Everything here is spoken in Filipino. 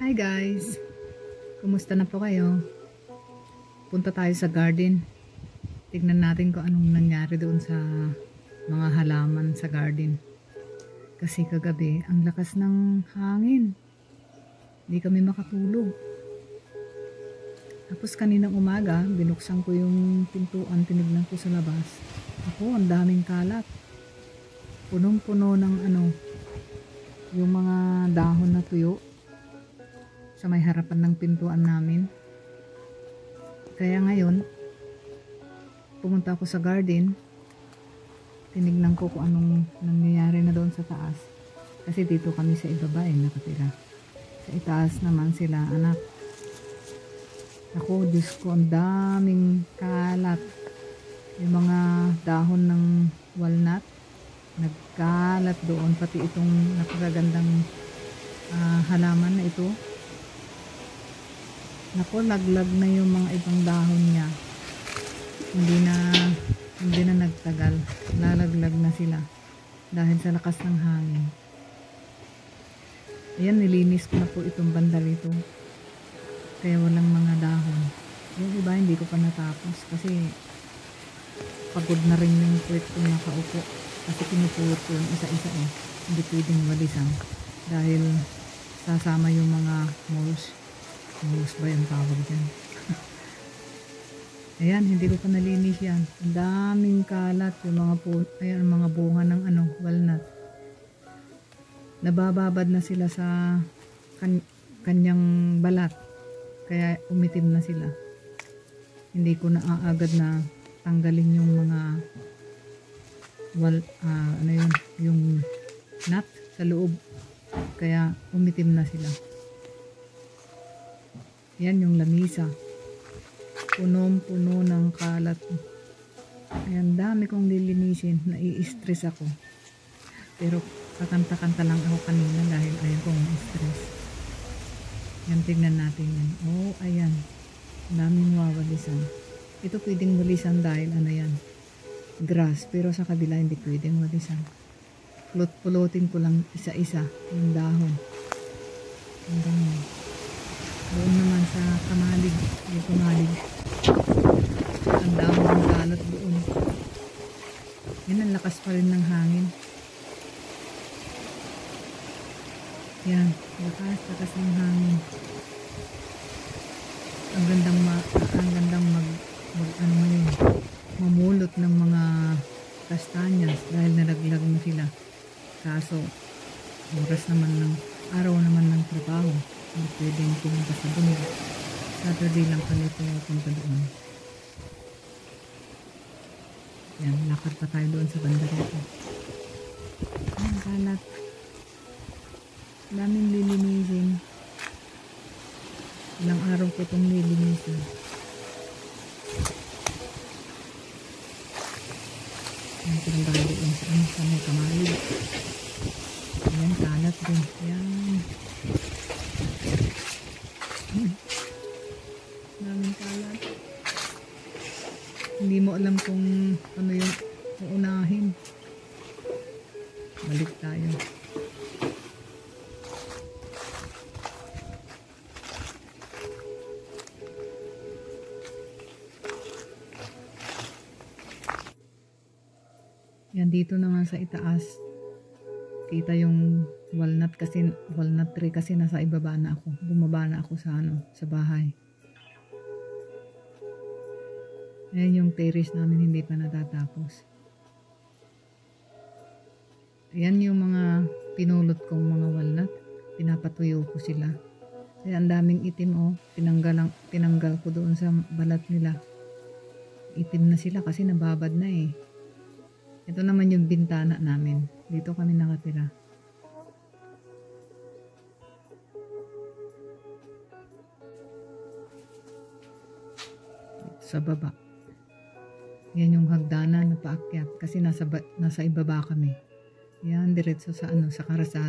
Hi guys! Kumusta na po kayo? Punta tayo sa garden. Tignan natin kung anong nangyari doon sa mga halaman sa garden. Kasi kagabi, ang lakas ng hangin. Hindi kami makatulog. Tapos kaninang umaga, binuksan ko yung pintuan, tinignan ko sa labas. Ako, ang daming kalat. Punong-puno ng ano, yung mga dahon na tuyo sa may harapan ng pintuan namin. Kaya ngayon, pumunta ako sa garden, tinignan ko kung anong nangyayari na doon sa taas. Kasi dito kami sa ibaba eh, nakatira. Sa itaas naman sila, anak. Ako, Diyos ko, ang daming kalat. Yung mga dahon ng walnut, nagkalat doon. Pati itong napakagandang uh, halaman na ito. Nako, laglag na yung mga ibang dahon niya. Hindi na, hindi na nagtagal. Lalaglag na sila. Dahil sa lakas ng hangin. Ayan, nilinis ko na po itong banda rito. Kaya walang mga dahon. Yung iba hindi ko pa natapos kasi pagod na rin yung puwet ko nakaupo. Kasi pinupulot ko yung isa-isa eh. Hindi pwedeng walisan. Dahil sasama yung mga moles. Moles ba yung tawag dyan? Ayan, hindi ko pa nalinis yan. Ang daming kalat yung mga po, ayan, mga bunga ng ano, walnut. Nabababad na sila sa kan kanyang balat. Kaya umitim na sila. Hindi ko na aagad na tanggalin yung mga wal, uh, ano yun, yung nut sa loob. Kaya umitim na sila. Yan yung lamisa. Punong-puno ng kalat. Ayan, dami kong lilinisin. Nai-stress ako. Pero kakanta-kanta lang ako kanina dahil ayaw kong stress. Yan, tignan natin yan. Oh, ayan. Daming wawalisan. Ito pwedeng walisan dahil ano yan. Grass. Pero sa kabila hindi pwedeng walisan. Pulot-pulotin ko lang isa-isa yung dahon. Hanggang sa kamalig. Yung kamalig. Ang dahon ng kalat doon. Yan ang lakas pa rin ng hangin. Yan, lakas, lakas ng hangin. Ang gandang ma, ang gandang mag, mag ano ngayon, mamulot ng mga kastanyas dahil nalaglag na sila. Kaso, oras naman ng, araw naman ng trabaho. Hindi pwedeng pumunta sa bundok. Saturday lang kami pumunta doon. Yan, lakad pa tayo doon sa banda rito. Ang kalat daming lilinisin ilang araw ko itong lilinisin yan pinagbago doon sa ano sa may kamalid yan kalat din yan hindi mo alam kung ano yung uunahin balik tayo Yan dito naman sa itaas. Kita yung walnut kasi walnut tree kasi nasa ibaba na ako. Bumaba na ako sa ano, sa bahay. Ayan yung terrace namin hindi pa natatapos. Ayan yung mga pinulot kong mga walnut. Pinapatuyo ko sila. Kaya ang daming itim oh. Tinanggal, tinanggal ko doon sa balat nila. Itim na sila kasi nababad na eh. Ito naman yung bintana namin. Dito kami nakatira. Dito sa baba. Yan yung hagdanan na paakyat kasi nasa, nasa ibaba kami. Yan, diretso sa ano, sa karasada.